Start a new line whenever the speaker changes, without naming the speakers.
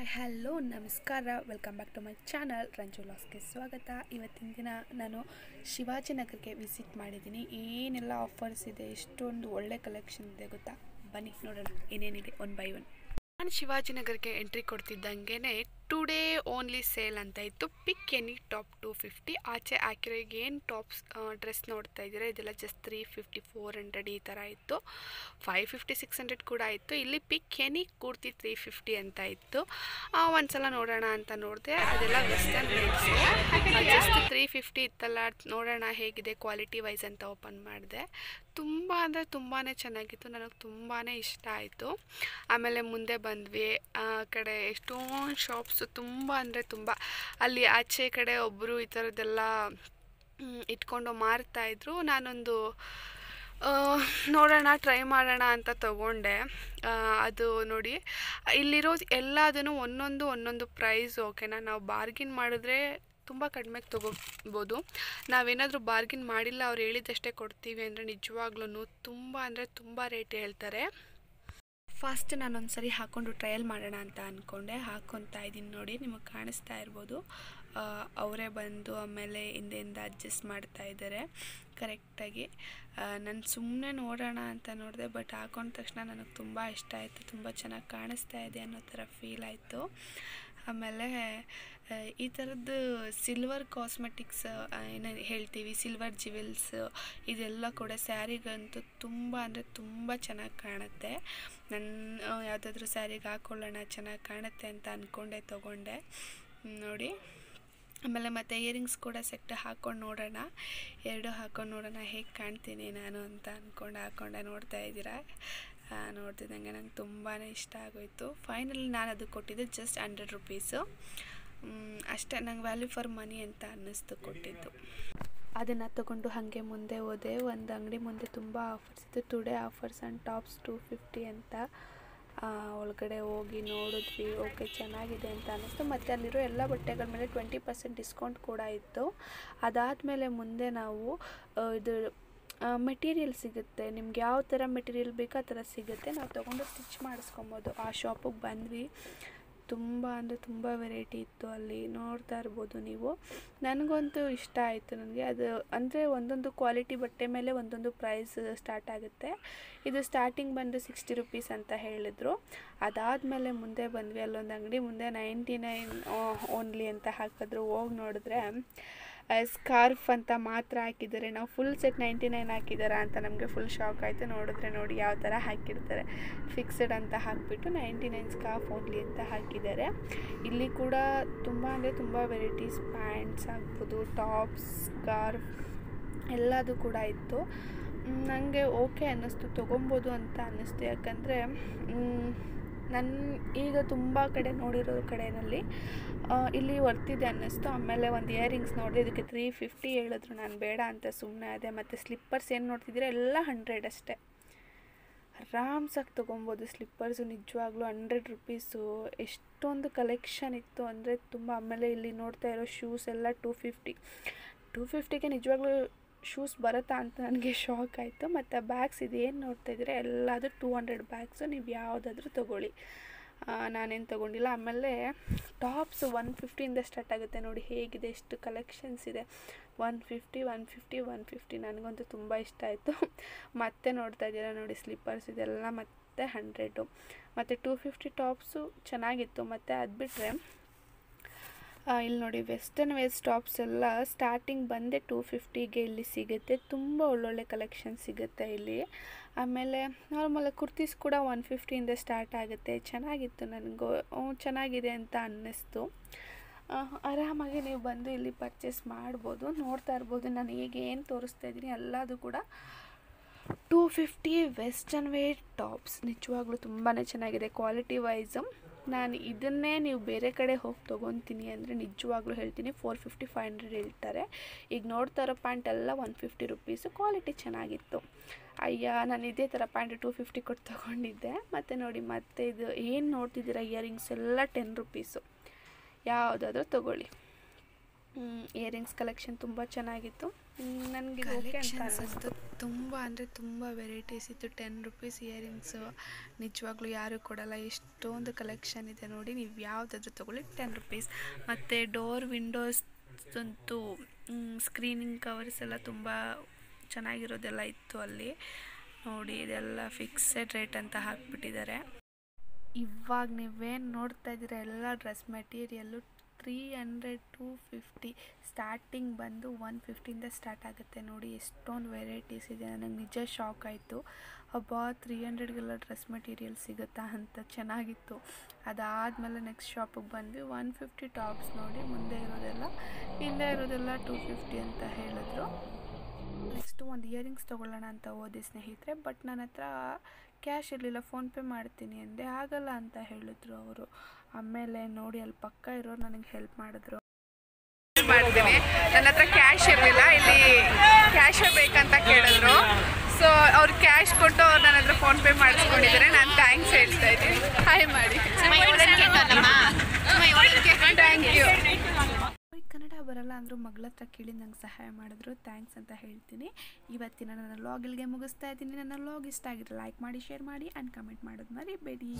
Hi, hello, ನಮಸ್ಕಾರ. Welcome back to my channel Ranju ಲಾಸ್ಗೆ ಸ್ವಾಗತ. ಇವತ್ತಿನ ದಿನ ನಾನು ಶಿವಾಜಿನಗರ್ಗೆ ವಿಸಿಟ್ ಮಾಡಿದ್ದೀನಿ. ಏನೆಲ್ಲ ಆಫರ್ಸ್ ಇದೆ, ಎಷ್ಟೊಂದು ಒಳ್ಳೆ ಕಲೆಕ್ಷನ್ ಇದೆ ಗೊತ್ತಾ? ಬನ್ನಿ, ನೋಡೋಣ. ಏನೇನಿದೆ ಒನ್ ಬೈ ಒನ್ ನಾನು ಶಿವಾಜಿನಗರ್ಗೆ ಎಂಟ್ರಿ ಕೊಡ್ತಿದ್ದಂಗೆ ಟುಡೇ ಓನ್ಲಿ ಸೇಲ್ ಅಂತ ಇತ್ತು. Pick any top two fifty. ಆಚೆ ಹಾಕಿರೋಗೆ ಏನು ಟಾಪ್ಸ್ ಡ್ರೆಸ್ ನೋಡ್ತಾ ಇದ್ದೀರ? ಇದೆಲ್ಲ just three fifty, four hundred ಈ ಥರ ಇತ್ತು. ಫೈವ್ ಫಿಫ್ಟಿ, ಸಿಕ್ಸ್ ಹಂಡ್ರೆಡ್ ಕೂಡ ಇತ್ತು. ಇಲ್ಲಿ pick any kurti three fifty ಅಂತ ಇತ್ತು. ಒಂದ್ಸಲ ನೋಡೋಣ ಅಂತ ನೋಡಿದೆ. ಅದೆಲ್ಲ western wears just three fifty ಇತ್ತಲ್ಲ. ನೋಡೋಣ ಹೇಗಿದೆ ಕ್ವಾಲಿಟಿ ವೈಸ್ ಅಂತ ಓಪನ್ ಮಾಡಿದೆ. ತುಂಬ ಅಂದರೆ ತುಂಬಾ ಚೆನ್ನಾಗಿತ್ತು. ನನಗೆ ತುಂಬಾ ಇಷ್ಟ ಆಯಿತು. ಆಮೇಲೆ ಮುಂದೆ ಬಂದ್ವಿ. ಆ, ಕಡೆ ಎಷ್ಟೊಂದು ಶಾಪ್ಸು ತುಂಬ ಅಂದರೆ ತುಂಬ ಅಲ್ಲಿ ಆಚೆ ಕಡೆ ಒಬ್ಬರು ಈ ಥರದ್ದೆಲ್ಲ ಇಟ್ಕೊಂಡು ಮಾರ್ತಾಯಿದ್ರು ನಾನೊಂದು ನೋಡೋಣ, ಟ್ರೈ ಮಾಡೋಣ ಅಂತ ತಗೊಂಡೆ. ಅದು ನೋಡಿ, ಇಲ್ಲಿರೋ ಎಲ್ಲದನ್ನು ಒಂದೊಂದು ಒಂದೊಂದು ಪ್ರೈಸ್, ಓಕೆನಾ? ನಾವು ಬಾರ್ಗಿನ್ ಮಾಡಿದ್ರೆ ತುಂಬ ಕಡಿಮೆಗೆ ತೊಗೋಬೋದು. ನಾವೇನಾದರೂ ಬಾರ್ಗಿನ್ ಮಾಡಿಲ್ಲ, ಅವ್ರು ಹೇಳಿದಷ್ಟೇ ಕೊಡ್ತೀವಿ ಅಂದರೆ ನಿಜವಾಗ್ಲೂ ತುಂಬ ಅಂದರೆ ತುಂಬ ರೇಟ್ ಹೇಳ್ತಾರೆ. ಫಸ್ಟ್ ನಾನು ಸರಿ ಹಾಕೊಂಡು ಟ್ರಯಲ್ ಮಾಡೋಣ ಅಂತ ಅಂದ್ಕೊಂಡೆ ಹಾಕ್ಕೊತಾ ಇದ್ದೀನಿ ನೋಡಿ, ನಿಮಗೆ ಕಾಣಿಸ್ತಾ ಇರ್ಬೋದು. ಅವರೇ ಬಂದು ಆಮೇಲೆ ಹಿಂದೆಯಿಂದ ಅಡ್ಜಸ್ಟ್ ಮಾಡ್ತಾ ಇದ್ದಾರೆ ಕರೆಕ್ಟಾಗಿ. ನಾನು ಸುಮ್ಮನೆ ನೋಡೋಣ ಅಂತ ನೋಡಿದೆ, ಬಟ್ ಹಾಕೊಂಡ ತಕ್ಷಣ ನನಗೆ ತುಂಬ ಇಷ್ಟ ಆಯಿತು, ತುಂಬ ಚೆನ್ನಾಗಿ ಕಾಣಿಸ್ತಾ ಇದೆ ಅನ್ನೋ ಥರ ಫೀಲ್ ಆಯಿತು. ಆಮೇಲೆ ಈ ಥರದ್ದು ಸಿಲ್ವರ್ ಕಾಸ್ಮೆಟಿಕ್ಸ್ ಏನು ಹೇಳ್ತೀವಿ? ಸಿಲ್ವರ್ ಜಿವೆಲ್ಸ್ ಇದೆಲ್ಲ ಕೂಡ ಸ್ಯಾರಿಗಂತೂ ತುಂಬ ಅಂದರೆ ತುಂಬ ಚೆನ್ನಾಗಿ ಕಾಣುತ್ತೆ. ನನ್ನ ಯಾವುದಾದ್ರೂ ಸ್ಯಾರಿಗೆ ಹಾಕ್ಕೊಳ್ಳೋಣ ಚೆನ್ನಾಗಿ ಕಾಣುತ್ತೆ ಅಂತ ಅಂದ್ಕೊಂಡೆ ತೊಗೊಂಡೆ. ನೋಡಿ. ಆಮೇಲೆ ಮತ್ತು ಇಯರಿಂಗ್ಸ್ ಕೂಡ ಸೆಟ್ ಹಾಕ್ಕೊಂಡು ನೋಡೋಣ. ಎರಡು ಹಾಕ್ಕೊಂಡು ನೋಡೋಣ, ಹೇಗೆ ಕಾಣ್ತೀನಿ ನಾನು ಅಂತ ಅಂದ್ಕೊಂಡು ಹಾಕ್ಕೊಂಡೆ ನೋಡ್ತಾ ಇದ್ದೀರಾ? ನೋಡ್ತಿದ್ದಂಗೆ ನಂಗೆ ತುಂಬಾ ಇಷ್ಟ ಆಗೋಯಿತು. ಫೈನಲಿ ನಾನು ಅದು ಕೊಟ್ಟಿದ್ದು ಜಸ್ಟ್ ಹಂಡ್ರೆಡ್ ರುಪೀಸು ಅಷ್ಟೇ, ನಂಗೆ ವ್ಯಾಲ್ಯೂ ಫಾರ್ ಮನಿ ಅಂತ ಅನ್ನಿಸ್ತು ಕೊಟ್ಟಿದ್ದು. ಅದನ್ನು ತಗೊಂಡು ಹಾಗೆ ಮುಂದೆ ಹೋದೆ. ಒಂದು ಅಂಗಡಿ ಮುಂದೆ ತುಂಬ ಆಫರ್ಸ್ ಇತ್ತು. Today offers and tops two fifty ಅಂತ. ಒಳಗಡೆ ಹೋಗಿ ನೋಡಿದ್ವಿ. ಓಕೆ ಚೆನ್ನಾಗಿದೆ ಅಂತ ಅನ್ನಿಸ್ತು. ಮತ್ತು ಅಲ್ಲಿರೋ ಎಲ್ಲ ಬಟ್ಟೆಗಳ ಮೇಲೆ ಟ್ವೆಂಟಿ ಪರ್ಸೆಂಟ್ ಡಿಸ್ಕೌಂಟ್ ಕೂಡ ಇತ್ತು. ಅದಾದಮೇಲೆ ಮುಂದೆ ನಾವು ಇದು ಮೆಟೀರಿಯಲ್ ಸಿಗುತ್ತೆ. ನಿಮ್ಗೆ ಯಾವ ಥರ ಮೆಟೀರಿಯಲ್ ಬೇಕೋ ಆ ಥರ ಸಿಗುತ್ತೆ. ನಾವು ತೊಗೊಂಡು ಸ್ಟಿಚ್ ಮಾಡಿಸ್ಕೊಬೋದು. ಆ ಶಾಪಿಗೆ ಬಂದ್ವಿ. ತುಂಬ ಅಂದರೆ ತುಂಬ ವೆರೈಟಿ ಇತ್ತು ಅಲ್ಲಿ. ನೋಡ್ತಾ ಇರ್ಬೋದು ನೀವು. ನನಗಂತೂ ಇಷ್ಟ ಆಯಿತು ನನಗೆ. ಅದು ಅಂದರೆ ಒಂದೊಂದು ಕ್ವಾಲಿಟಿ ಬಟ್ಟೆ ಮೇಲೆ ಒಂದೊಂದು ಪ್ರೈಸ್ ಸ್ಟಾರ್ಟ್ ಆಗುತ್ತೆ. ಇದು ಸ್ಟಾರ್ಟಿಂಗ್ ಬಂದು ಸಿಕ್ಸ್ಟಿ ರುಪೀಸ್ ಅಂತ ಹೇಳಿದರು. ಅದಾದಮೇಲೆ ಮುಂದೆ ಬಂದ್ವಿ. ಅಲ್ಲೊಂದು ಅಂಗಡಿ ಮುಂದೆ ನೈಂಟಿ ನೈನ್ ಓನ್ಲಿ ಅಂತ ಹಾಕಿದ್ರು. ಹೋಗಿ ನೋಡಿದ್ರೆ ಸ್ಕಾರ್ಫ್ ಅಂತ ಮಾತ್ರ ಹಾಕಿದ್ದಾರೆ. ನಾವು ಫುಲ್ ಸೆಟ್ ನೈಂಟಿ ನೈನ್ ಹಾಕಿದ್ದಾರೆ ಅಂತ ನಮಗೆ ಫುಲ್ ಶಾಕ್ ಆಯಿತು. ನೋಡಿದ್ರೆ ನೋಡಿ ಯಾವ ಥರ ಹಾಕಿರ್ತಾರೆ. ಫಿಕ್ಸಡ್ ಅಂತ ಹಾಕಿಬಿಟ್ಟು ನೈಂಟಿ ನೈನ್ ಸ್ಕಾರ್ಫ್ ಓನ್ಲಿ ಅಂತ ಹಾಕಿದ್ದಾರೆ. ಇಲ್ಲಿ ಕೂಡ ತುಂಬ ಅಂದರೆ ತುಂಬ ವೆರೈಟೀಸ್ ಪ್ಯಾಂಟ್ಸ್ ಆಗ್ಬೋದು ಟಾಪ್ಸ್ ಸ್ಕಾರ್ಫ್ ಎಲ್ಲದೂ ಕೂಡ ಇತ್ತು. ನನಗೆ ಓಕೆ ಅನ್ನಿಸ್ತು. ತೊಗೊಬೋದು ಅಂತ ಅನ್ನಿಸ್ತು. ಯಾಕಂದರೆ ನನ್ನ ಈಗ ತುಂಬ ಕಡೆ ನೋಡಿರೋ ಕಡೆಯಲ್ಲಿ ಇಲ್ಲಿ ವರ್ತಿದೆ ಅನ್ನಿಸ್ತು. ಆಮೇಲೆ ಒಂದು ಇಯರಿಂಗ್ಸ್ ನೋಡಿದೆ, ಇದಕ್ಕೆ ತ್ರೀ ಫಿಫ್ಟಿ ಹೇಳಿದ್ರು. ನಾನು ಬೇಡ ಅಂತ ಸುಮ್ಮನೆ ಅದೇ ಮತ್ತು ಸ್ಲಿಪ್ಪರ್ಸ್ ಏನು ನೋಡ್ತಿದ್ದೀರ? ಎಲ್ಲ ಹಂಡ್ರೆಡ್ ಅಷ್ಟೇ. ಆರಾಮ್ಸಾಗಿ ತೊಗೊಬೋದು ಸ್ಲಿಪ್ಪರ್ಸು ನಿಜವಾಗ್ಲೂ ಹಂಡ್ರೆಡ್ ರುಪೀಸು ಎಷ್ಟೊಂದು ಕಲೆಕ್ಷನ್ ಇತ್ತು ಅಂದರೆ ತುಂಬ. ಆಮೇಲೆ ಇಲ್ಲಿ ನೋಡ್ತಾ ಇರೋ ಶೂಸ್ ಎಲ್ಲ ಟೂ ಫಿಫ್ಟಿ ಟೂ ಫಿಫ್ಟಿಗೆ ನಿಜವಾಗ್ಲೂ ಶೂಸ್ ಬರುತ್ತಾ ಅಂತ ನನಗೆ ಶಾಕ್ ಆಯಿತು. ಮತ್ತು ಬ್ಯಾಗ್ಸ್ ಇದೇನು ನೋಡ್ತಾ ಇದ್ದೀರಾ? ಎಲ್ಲಾದರೂ ಟೂ ಹಂಡ್ರೆಡ್ ಬ್ಯಾಗ್ಸು ನೀವು ಯಾವುದಾದ್ರೂ ತೊಗೊಳ್ಳಿ. ನಾನೇನು ತೊಗೊಂಡಿಲ್ಲ. ಆಮೇಲೆ ಟಾಪ್ಸ್ ಒನ್ ಫಿಫ್ಟಿಯಿಂದ ಸ್ಟಾರ್ಟ್ ಆಗುತ್ತೆ ನೋಡಿ ಹೇಗಿದೆ, ಎಷ್ಟು ಕಲೆಕ್ಷನ್ಸ್ ಇದೆ. One fifty one fifty one fifty ನನಗಂತೂ ತುಂಬ ಇಷ್ಟ ಆಯಿತು. ಮತ್ತೆ ನೋಡ್ತಾ ಇದ್ದೀರಾ ನೋಡಿ ಸ್ಲಿಪ್ಪರ್ಸ್ ಇದೆಲ್ಲ ಮತ್ತೆ ಹಂಡ್ರೆಡು ಮತ್ತು ಟೂ ಫಿಫ್ಟಿ ಟಾಪ್ಸು ಚೆನ್ನಾಗಿತ್ತು. ಮತ್ತು ಅದು ಬಿಟ್ಟರೆ ಇಲ್ಲಿ ನೋಡಿ ವೆಸ್ಟರ್ನ್ ವೇರ್ ಟಾಪ್ಸ್ ಎಲ್ಲ ಸ್ಟಾರ್ಟಿಂಗ್ ಬಂದೆ ಟೂ ಫಿಫ್ಟಿಗೆ ಇಲ್ಲಿ ಸಿಗುತ್ತೆ. ತುಂಬ ಒಳ್ಳೊಳ್ಳೆ ಕಲೆಕ್ಷನ್ ಸಿಗುತ್ತೆ ಇಲ್ಲಿ. ಆಮೇಲೆ ನಾರ್ಮಲ್ ಕುರ್ತೀಸ್ ಕೂಡ ಒನ್ ಫಿಫ್ಟಿಯಿಂದ ಸ್ಟಾರ್ಟ್ ಆಗುತ್ತೆ. ಚೆನ್ನಾಗಿತ್ತು ನನಗೂ. ಚೆನ್ನಾಗಿದೆ ಅಂತ ಅನ್ನಿಸ್ತು. ಆರಾಮಾಗಿ ನೀವು ಬಂದು ಇಲ್ಲಿ ಪರ್ಚೇಸ್ ಮಾಡ್ಬೋದು. ನೋಡ್ತಾ ಇರ್ಬೋದು, ನಾನು ಈಗ ಏನು ತೋರಿಸ್ತಾ ಇದ್ದೀನಿ ಎಲ್ಲದು ಕೂಡ. Two fifty western wear tops ನಿಜವಾಗ್ಲೂ ತುಂಬಾ ಚೆನ್ನಾಗಿದೆ. ಕ್ವಾಲಿಟಿ ವೈಸು ನಾನು ಇದನ್ನೇ ನೀವು ಬೇರೆ ಕಡೆ ಹೋಗಿ ತೊಗೊತೀನಿ ಅಂದರೆ ನಿಜವಾಗ್ಲೂ ಹೇಳ್ತೀನಿ ಫೋರ್ ಫಿಫ್ಟಿ ಫೈವ್ ಹಂಡ್ರೆಡ್ ಹೇಳ್ತಾರೆ. ಈಗ ನೋಡ್ತಾ ಇರೋ ಪ್ಯಾಂಟ್ ಎಲ್ಲ ಒನ್ ಫಿಫ್ಟಿ ರುಪೀಸು ಕ್ವಾಲಿಟಿ ಚೆನ್ನಾಗಿತ್ತು. ಅಯ್ಯ ನಾನು ಇದೇ ಥರ ಪ್ಯಾಂಟ್ ಟೂ ಫಿಫ್ಟಿ ಕೊಟ್ಟು ತೊಗೊಂಡಿದ್ದೆ. ಮತ್ತು ನೋಡಿ ಮತ್ತೆ ಇದು ಏನು ನೋಡ್ತಿದ್ದೀರಾ? ಇಯರಿಂಗ್ಸ್ ಎಲ್ಲ ಟೆನ್ ರುಪೀಸು. ಯಾವುದಾದ್ರೂ ತೊಗೊಳ್ಳಿ. ಇಯರಿಂಗ್ಸ್ ಕಲೆಕ್ಷನ್ ತುಂಬ ಚೆನ್ನಾಗಿತ್ತು.
ನನಗೆ ಓಕೆ ಅಂತ
ತುಂಬ ಅಂದರೆ ತುಂಬ ವೆರೈಟೀಸ್ ಇತ್ತು. ಟೆನ್ ರುಪೀಸ್ ಇಯರಿಂಗ್ಸು ನಿಜವಾಗ್ಲೂ ಯಾರೂ ಕೊಡಲ್ಲ. ಎಷ್ಟೊಂದು ಕಲೆಕ್ಷನ್ ಇದೆ ನೋಡಿ, ನೀವು ಯಾವುದಾದ್ರೂ ತೊಗೊಳ್ಳಿ. ಟೆನ್ ರುಪೀಸ್ ಮತ್ತು ಡೋರ್ ವಿಂಡೋಸ್ ಅಂತೂ ಸ್ಕ್ರೀನಿಂಗ್ ಕವರ್ಸ್ ಎಲ್ಲ ತುಂಬ ಚೆನ್ನಾಗಿರೋದೆಲ್ಲ ಇತ್ತು ಅಲ್ಲಿ. ನೋಡಿ, ಇದೆಲ್ಲ ಫಿಕ್ಸೆಡ್ ರೇಟ್ ಅಂತ ಹಾಕ್ಬಿಟ್ಟಿದ್ದಾರೆ. ಇವಾಗ ನೀವೇನು ನೋಡ್ತಾ ಇದ್ದೀರ, ಎಲ್ಲ dress material three hundred two fifty starting ಬಂದು ಒನ್ ಫಿಫ್ಟಿಯಿಂದ ಸ್ಟಾರ್ಟ್ ಆಗುತ್ತೆ. ನೋಡಿ, ಎಷ್ಟೊಂದು ವೆರೈಟೀಸ್ ಇದೆ. ನನಗೆ ನಿಜ ಶಾಕ್ ಆಯಿತು. ಹಬ್ಬ ತ್ರೀ ಹಂಡ್ರೆಡ್ಗೆಲ್ಲ ಡ್ರೆಸ್ ಮೆಟೀರಿಯಲ್ ಸಿಗುತ್ತಾ ಅಂತ ಚೆನ್ನಾಗಿತ್ತು. ಅದಾದಮೇಲೆ ನೆಕ್ಸ್ಟ್ ಶಾಪಿಗೆ ಬಂದ್ವಿ. ಒನ್ ಫಿಫ್ಟಿ ಟಾಪ್ಸ್ ನೋಡಿ, ಮುಂದೆ ಇರೋದೆಲ್ಲ, ಹಿಂದೆ ಇರೋದೆಲ್ಲ ಟೂ ಫಿಫ್ಟಿ ಅಂತ ಹೇಳಿದ್ರು. ನೆಕ್ಸ್ಟು ಒಂದು ಇಯರಿಂಗ್ಸ್ ತೊಗೊಳ್ಳೋಣ ಅಂತ ಓದಿ ಸ್ನೇಹಿತರೆ ಬಟ್ ನನ್ನ ಹತ್ರ ಕ್ಯಾಶ್ ಇರಲಿಲ್ಲ ಫೋನ್ಪೇ ಮಾಡ್ತೀನಿ ಅಂದೆ. ಆಗಲ್ಲ ಅಂತ ಹೇಳಿದ್ರು ಅವರು. ಆಮೇಲೆ ನೋಡಿ ಅಲ್ಲಿ ಪಕ್ಕ ಇರೋರು ನನಗೆ ಹೆಲ್ಪ್ ಮಾಡಿದ್ರು.
ಮಾಡ್ತೀನಿ. ನನ್ನ ಹತ್ರ ಕ್ಯಾಶ್ ಇರಲಿಲ್ಲ ಇಲ್ಲಿ ಕ್ಯಾಶೇ ಬೇಕಂತ ಕೇಳಿದ್ರು. ಸೊ ಅವ್ರು ಕ್ಯಾಶ್ ಕೊಟ್ಟು ಅವ್ರು ನನ್ನ ಹತ್ರ ಫೋನ್ ಪೇ ಮಾಡಿಸ್ಕೊಂಡಿದ್ದಾರೆ. ನಾನು ಥ್ಯಾಂಕ್ಸ್ ಹೇಳ್ತಾ ಇದ್ದೀನಿ. ಹಾಯ್ ಮಾಡಿ ಥ್ಯಾಂಕ್ ಯು
ಕನ್ನಡ ಬರಲ್ಲ ಅಂದರೂ ಮಗಳ ಹತ್ರ ಕೇಳಿ ನಂಗೆ ಸಹಾಯ ಮಾಡಿದ್ರು. ಥ್ಯಾಂಕ್ಸ್ ಅಂತ ಹೇಳ್ತೀನಿ. ಇವತ್ತಿನ ನನ್ನ ಲಾಗಿಲ್ಗೆ ಮುಗಿಸ್ತಾ ಇದ್ದೀನಿ. ನನ್ನ ಲಾಗ್ ಇಷ್ಟ ಆಗಿದ್ರೆ ಲೈಕ್ ಮಾಡಿ ಶೇರ್ ಮಾಡಿ ಆ್ಯಂಡ್ ಕಮೆಂಟ್ ಮಾಡೋದು ಮರಿಬೇಡಿ.